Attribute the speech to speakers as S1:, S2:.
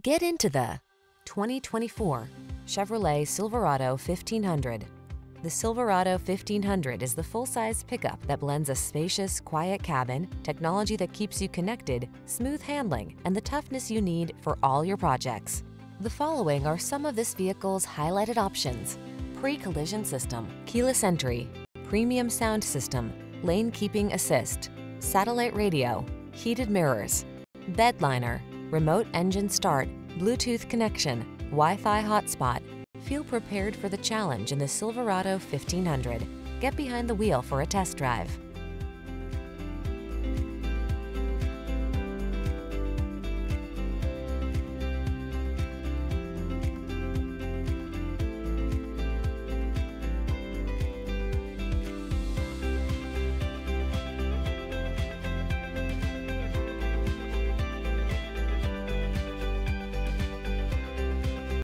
S1: Get into the 2024 Chevrolet Silverado 1500. The Silverado 1500 is the full-size pickup that blends a spacious, quiet cabin, technology that keeps you connected, smooth handling, and the toughness you need for all your projects. The following are some of this vehicle's highlighted options. Pre-collision system, keyless entry, premium sound system, lane keeping assist, satellite radio, heated mirrors, bed liner, remote engine start, Bluetooth connection, Wi-Fi hotspot. Feel prepared for the challenge in the Silverado 1500. Get behind the wheel for a test drive.